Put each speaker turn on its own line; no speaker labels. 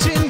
watching